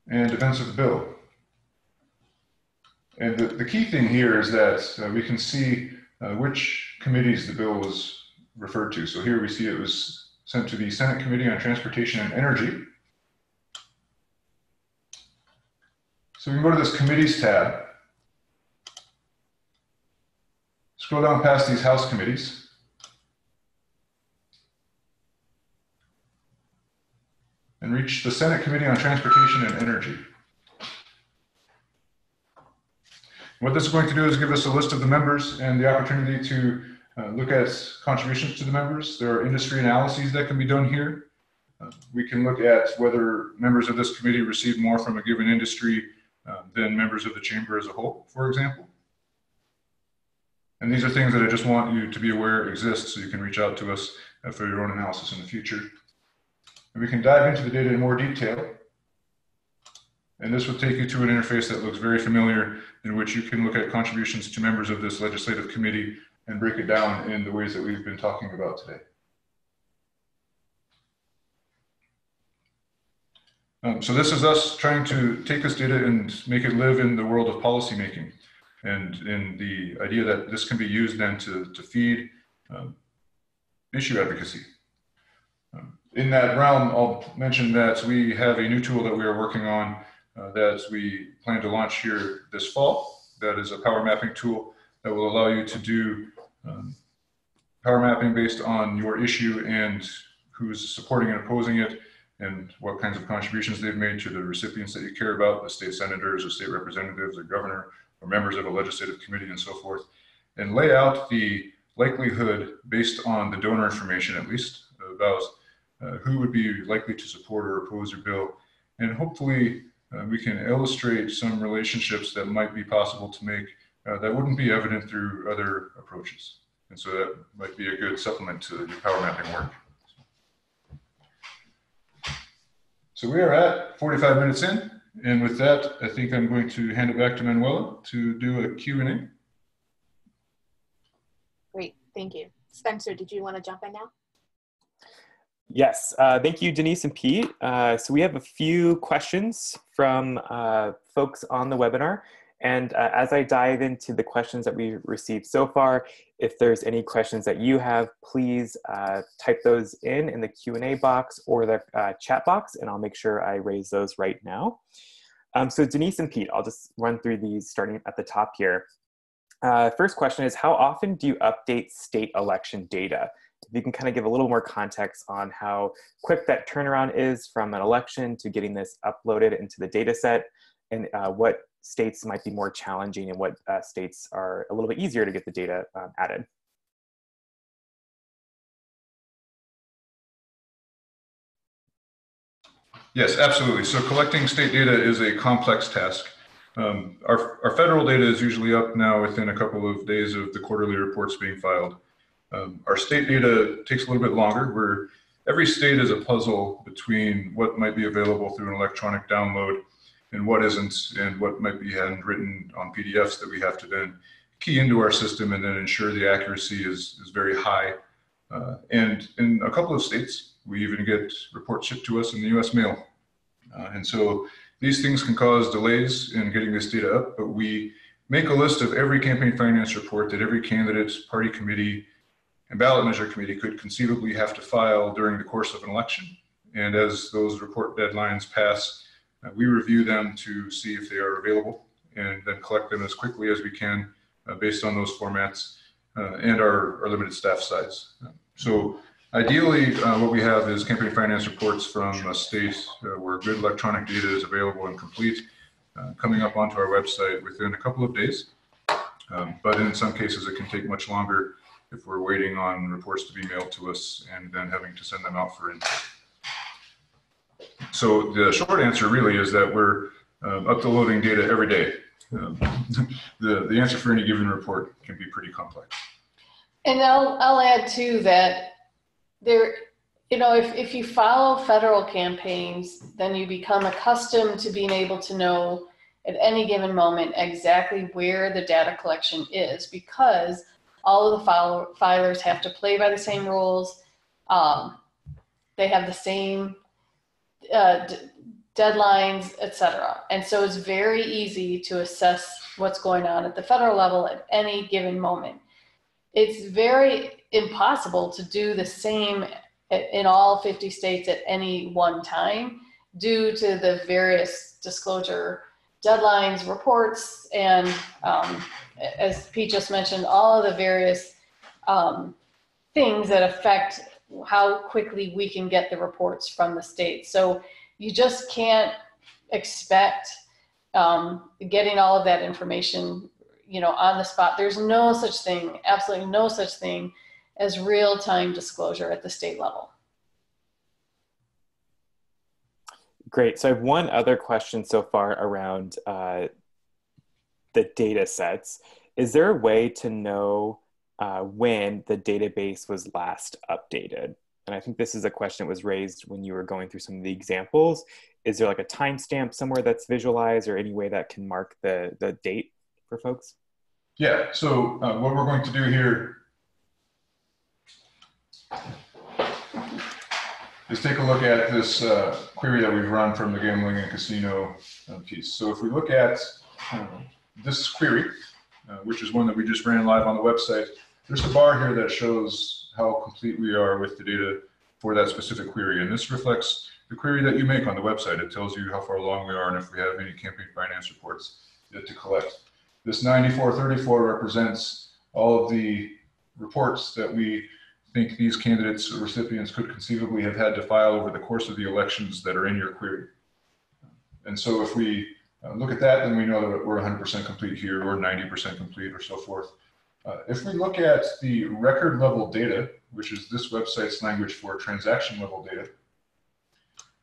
and events of the bill. And the, the key thing here is that uh, we can see uh, which committees the bill was referred to. So here we see it was sent to the Senate Committee on Transportation and Energy. So we can go to this committees tab, scroll down past these House committees, and reach the Senate Committee on Transportation and Energy. What this is going to do is give us a list of the members and the opportunity to uh, look at contributions to the members. There are industry analyses that can be done here. Uh, we can look at whether members of this committee receive more from a given industry uh, than members of the chamber as a whole, for example. And these are things that I just want you to be aware exist so you can reach out to us uh, for your own analysis in the future. And we can dive into the data in more detail. And this will take you to an interface that looks very familiar in which you can look at contributions to members of this legislative committee and break it down in the ways that we've been talking about today. Um, so this is us trying to take this data and make it live in the world of policymaking and in the idea that this can be used then to, to feed um, issue advocacy. In that realm, I'll mention that we have a new tool that we are working on uh, that we plan to launch here this fall. That is a power mapping tool that will allow you to do um, power mapping based on your issue and who's supporting and opposing it and what kinds of contributions they've made to the recipients that you care about, the state senators or state representatives or governor or members of a legislative committee and so forth, and lay out the likelihood based on the donor information at least about uh, who would be likely to support or oppose your bill. And hopefully uh, we can illustrate some relationships that might be possible to make uh, that wouldn't be evident through other approaches. And so that might be a good supplement to your power mapping work. So we are at 45 minutes in. And with that, I think I'm going to hand it back to Manuela to do a Q&A. Great, thank you. Spencer, did you want to jump in now? Yes, uh, thank you, Denise and Pete. Uh, so we have a few questions from uh, folks on the webinar. And uh, as I dive into the questions that we've received so far, if there's any questions that you have, please uh, type those in in the Q&A box or the uh, chat box, and I'll make sure I raise those right now. Um, so Denise and Pete, I'll just run through these starting at the top here. First question is, how often do you update state election data? If you can kind of give a little more context on how quick that turnaround is from an election to getting this uploaded into the data set, and uh, what states might be more challenging and what uh, states are a little bit easier to get the data um, added. Yes, absolutely. So collecting state data is a complex task. Um, our, our federal data is usually up now within a couple of days of the quarterly reports being filed. Um, our state data takes a little bit longer where every state is a puzzle between what might be available through an electronic download and what isn't and what might be handwritten on PDFs that we have to then key into our system and then ensure the accuracy is, is very high. Uh, and in a couple of states, we even get reports shipped to us in the US mail. Uh, and so these things can cause delays in getting this data up, but we make a list of every campaign finance report that every candidate, party committee, and ballot measure committee could conceivably have to file during the course of an election. And as those report deadlines pass, uh, we review them to see if they are available and then collect them as quickly as we can uh, based on those formats uh, and our, our, limited staff size. so ideally, uh, what we have is campaign finance reports from a state uh, where good electronic data is available and complete uh, coming up onto our website within a couple of days. Um, but in some cases, it can take much longer if we're waiting on reports to be mailed to us and then having to send them out for input. So the short answer really is that we're um, uploading data every day. Um, the, the answer for any given report can be pretty complex. And I'll, I'll add too that there, you know, if, if you follow federal campaigns, then you become accustomed to being able to know at any given moment exactly where the data collection is because all of the file, filers have to play by the same rules. Um, they have the same uh, deadlines, etc. And so it's very easy to assess what's going on at the federal level at any given moment. It's very impossible to do the same in all 50 states at any one time due to the various disclosure deadlines, reports, and um, as Pete just mentioned, all of the various um, things that affect how quickly we can get the reports from the state. So you just can't expect um, getting all of that information, you know, on the spot. There's no such thing, absolutely no such thing as real-time disclosure at the state level. Great. So I have one other question so far around uh, the data sets. Is there a way to know uh, when the database was last updated. And I think this is a question that was raised when you were going through some of the examples. Is there like a timestamp somewhere that's visualized or any way that can mark the, the date for folks? Yeah, so uh, what we're going to do here is take a look at this uh, query that we've run from the gambling and casino uh, piece. So if we look at uh, this query, uh, which is one that we just ran live on the website, there's a bar here that shows how complete we are with the data for that specific query. And this reflects the query that you make on the website. It tells you how far along we are and if we have any campaign finance reports yet to collect. This 9434 represents all of the reports that we think these candidates or recipients could conceivably have had to file over the course of the elections that are in your query. And so if we uh, look at that, then we know that we're 100% complete here or 90% complete or so forth. Uh, if we look at the record level data, which is this website's language for transaction level data,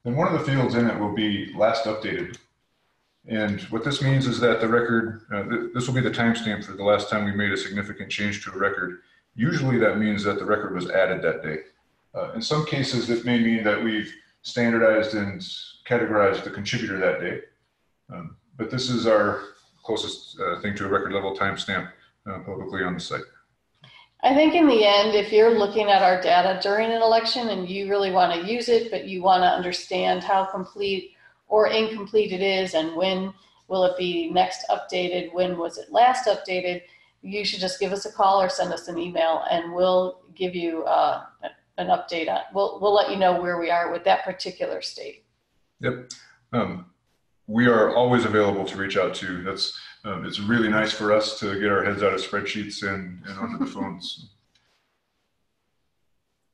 then one of the fields in it will be last updated. And what this means is that the record, uh, th this will be the timestamp for the last time we made a significant change to a record. Usually that means that the record was added that day. Uh, in some cases, it may mean that we've standardized and categorized the contributor that day. Um, but this is our closest uh, thing to a record level timestamp uh, publicly on the site. I think in the end, if you're looking at our data during an election and you really want to use it, but you want to understand how complete or incomplete it is and when will it be next updated, when was it last updated, you should just give us a call or send us an email and we'll give you uh, an update on, we'll, we'll let you know where we are with that particular state. Yep. Um, we are always available to reach out to. That's um, it's really nice for us to get our heads out of spreadsheets and, and onto the phones.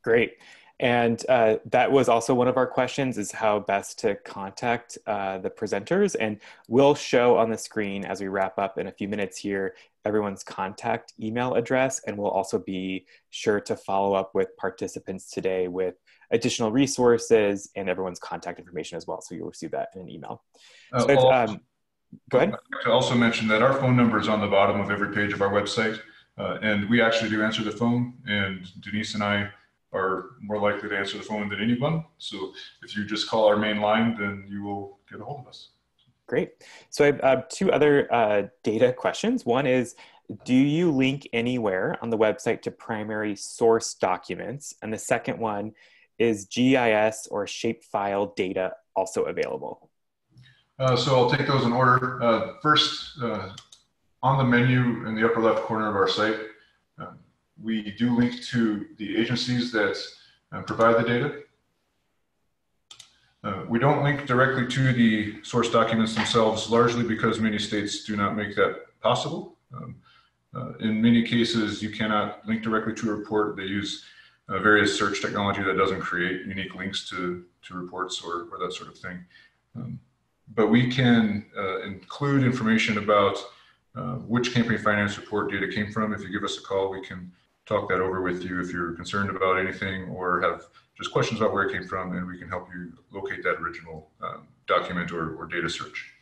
Great. And uh, that was also one of our questions is how best to contact uh, the presenters. And we'll show on the screen as we wrap up in a few minutes here, everyone's contact email address. And we'll also be sure to follow up with participants today with additional resources and everyone's contact information as well. So you'll receive that in an email. Uh, so um, Go ahead. I'd like to also mention that our phone number is on the bottom of every page of our website. Uh, and we actually do answer the phone, and Denise and I are more likely to answer the phone than anyone. So if you just call our main line, then you will get a hold of us. Great. So I have uh, two other uh, data questions. One is, do you link anywhere on the website to primary source documents? And the second one is GIS or shapefile data also available? Uh, so I'll take those in order. Uh, first, uh, on the menu in the upper left corner of our site, um, we do link to the agencies that uh, provide the data. Uh, we don't link directly to the source documents themselves, largely because many states do not make that possible. Um, uh, in many cases, you cannot link directly to a report. They use uh, various search technology that doesn't create unique links to, to reports or, or that sort of thing. Um, but we can uh, include information about uh, which campaign finance report data came from. If you give us a call, we can talk that over with you if you're concerned about anything or have just questions about where it came from, and we can help you locate that original um, document or, or data search.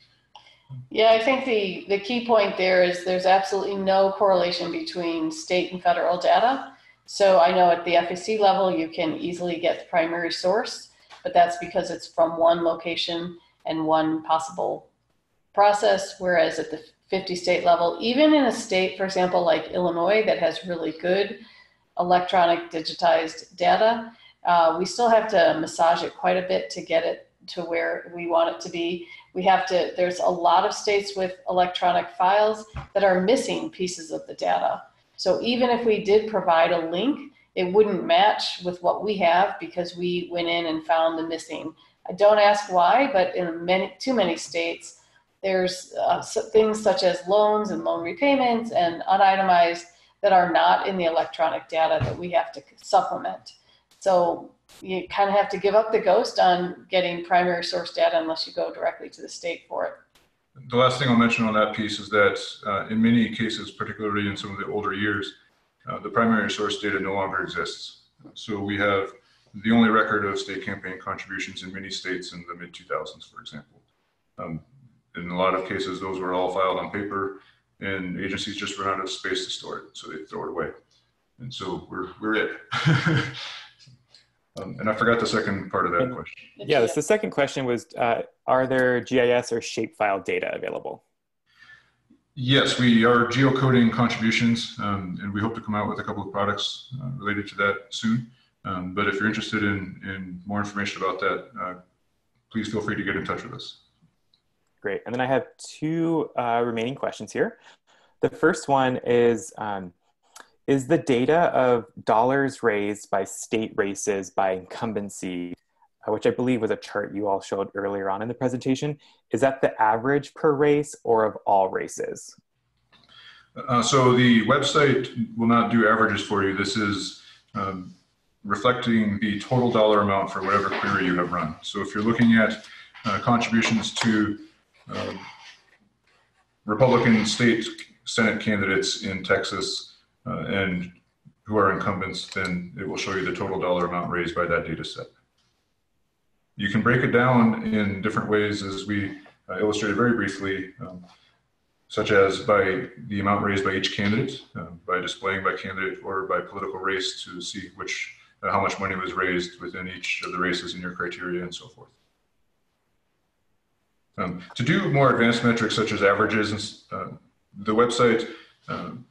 Yeah, I think the, the key point there is there's absolutely no correlation between state and federal data. So I know at the FEC level, you can easily get the primary source, but that's because it's from one location and one possible process. Whereas at the 50 state level, even in a state, for example, like Illinois, that has really good electronic digitized data, uh, we still have to massage it quite a bit to get it to where we want it to be. We have to, there's a lot of states with electronic files that are missing pieces of the data. So even if we did provide a link, it wouldn't match with what we have because we went in and found the missing. I don't ask why, but in many, too many states, there's uh, things such as loans and loan repayments and unitemized that are not in the electronic data that we have to supplement. So you kind of have to give up the ghost on getting primary source data unless you go directly to the state for it the last thing I'll mention on that piece is that uh, in many cases, particularly in some of the older years, uh, the primary source data no longer exists. So we have the only record of state campaign contributions in many states in the mid 2000s, for example. Um, in a lot of cases, those were all filed on paper and agencies just run out of space to store it. So they throw it away. And so we're, we're it. Um, and I forgot the second part of that question. Yeah, the second question was, uh, are there GIS or shapefile data available? Yes, we are geocoding contributions, um, and we hope to come out with a couple of products uh, related to that soon. Um, but if you're interested in, in more information about that, uh, please feel free to get in touch with us. Great. And then I have two uh, remaining questions here. The first one is, um, is the data of dollars raised by state races by incumbency, uh, which I believe was a chart you all showed earlier on in the presentation, is that the average per race or of all races? Uh, so the website will not do averages for you. This is um, reflecting the total dollar amount for whatever query you have run. So if you're looking at uh, contributions to um, Republican state Senate candidates in Texas, uh, and who are incumbents, then it will show you the total dollar amount raised by that data set. You can break it down in different ways as we uh, illustrated very briefly, um, such as by the amount raised by each candidate, uh, by displaying by candidate or by political race to see which, uh, how much money was raised within each of the races in your criteria and so forth. Um, to do more advanced metrics such as averages, uh, the website um,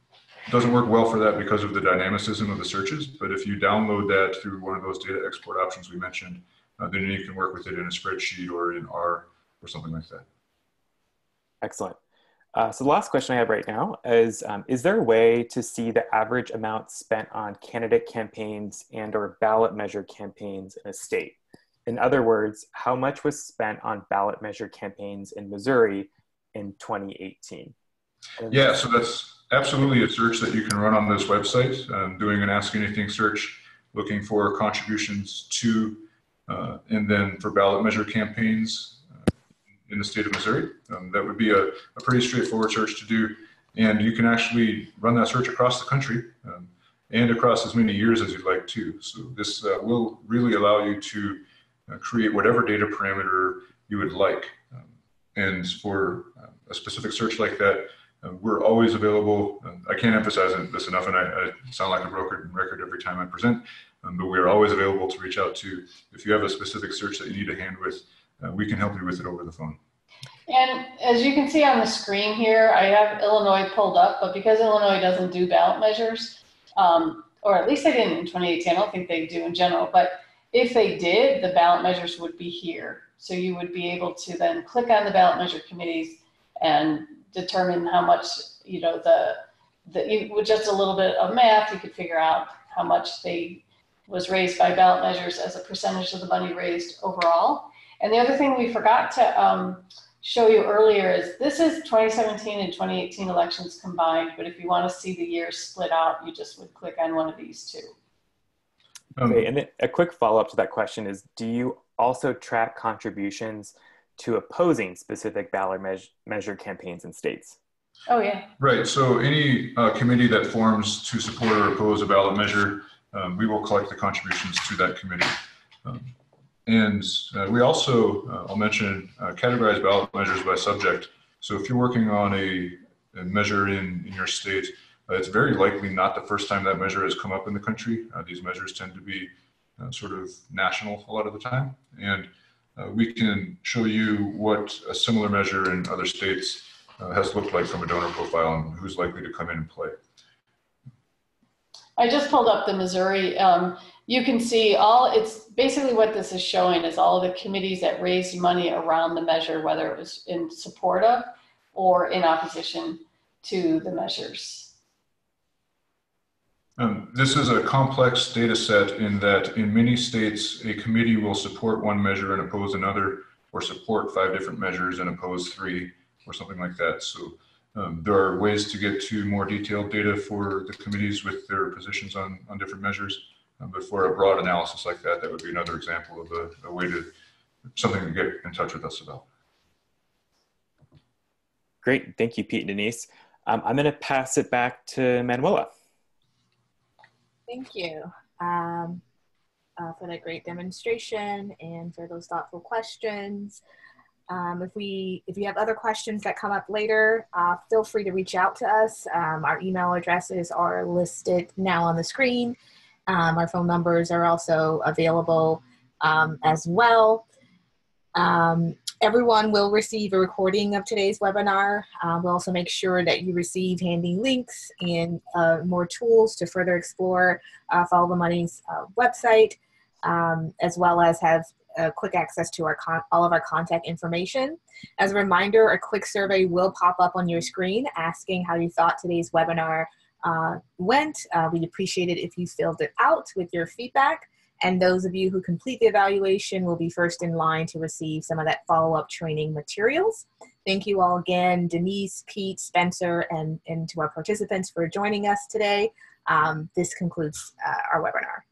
doesn't work well for that because of the dynamicism of the searches. But if you download that through one of those data export options we mentioned, uh, then you can work with it in a spreadsheet or in R or something like that. Excellent. Uh, so the last question I have right now is, um, is there a way to see the average amount spent on candidate campaigns and or ballot measure campaigns in a state? In other words, how much was spent on ballot measure campaigns in Missouri in 2018? yeah, so that's absolutely a search that you can run on this website, um, doing an Ask Anything search, looking for contributions to, uh, and then for ballot measure campaigns uh, in the state of Missouri. Um, that would be a, a, pretty straightforward search to do. And you can actually run that search across the country um, and across as many years as you'd like to. So this uh, will really allow you to uh, create whatever data parameter you would like. Um, and for a specific search like that, uh, we're always available. I can't emphasize this enough, and I, I sound like a broken record every time I present, um, but we are always available to reach out to. If you have a specific search that you need a hand with, uh, we can help you with it over the phone. And as you can see on the screen here, I have Illinois pulled up, but because Illinois doesn't do ballot measures, um, or at least they didn't in 2018, I don't think they do in general, but if they did, the ballot measures would be here. So you would be able to then click on the ballot measure committees and determine how much, you know, the, the you, with just a little bit of math, you could figure out how much they was raised by ballot measures as a percentage of the money raised overall. And the other thing we forgot to um, show you earlier is this is 2017 and 2018 elections combined, but if you want to see the years split out, you just would click on one of these two. Um, okay, and then a quick follow-up to that question is, do you also track contributions to opposing specific ballot me measure campaigns in states? Oh, yeah. Right, so any uh, committee that forms to support or oppose a ballot measure, um, we will collect the contributions to that committee. Um, and uh, we also, uh, I'll mention, uh, categorize ballot measures by subject. So if you're working on a, a measure in, in your state, uh, it's very likely not the first time that measure has come up in the country. Uh, these measures tend to be uh, sort of national a lot of the time. And we can show you what a similar measure in other states has looked like from a donor profile and who's likely to come in and play. I just pulled up the Missouri. Um, you can see all, it's basically what this is showing is all the committees that raised money around the measure, whether it was in support of or in opposition to the measures. Um, this is a complex data set in that in many states, a committee will support one measure and oppose another, or support five different measures and oppose three, or something like that. So um, there are ways to get to more detailed data for the committees with their positions on, on different measures. Um, but for a broad analysis like that, that would be another example of a, a way to, something to get in touch with us about. Great, thank you, Pete and Denise. Um, I'm gonna pass it back to Manuela. Thank you um, uh, for that great demonstration and for those thoughtful questions. Um, if we, if you have other questions that come up later, uh, feel free to reach out to us. Um, our email addresses are listed now on the screen. Um, our phone numbers are also available um, as well. Um, everyone will receive a recording of today's webinar. Uh, we'll also make sure that you receive handy links and uh, more tools to further explore uh, Follow the Money's uh, website, um, as well as have uh, quick access to our all of our contact information. As a reminder, a quick survey will pop up on your screen asking how you thought today's webinar uh, went. We'd appreciate it if you filled it out with your feedback. And those of you who complete the evaluation will be first in line to receive some of that follow-up training materials. Thank you all again, Denise, Pete, Spencer, and, and to our participants for joining us today. Um, this concludes uh, our webinar.